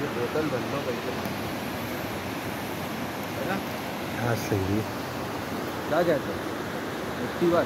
ये बोतल भर लो कैसे है। ना? हाँ सही क्या कहते हो एक्टिवा